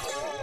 Oh!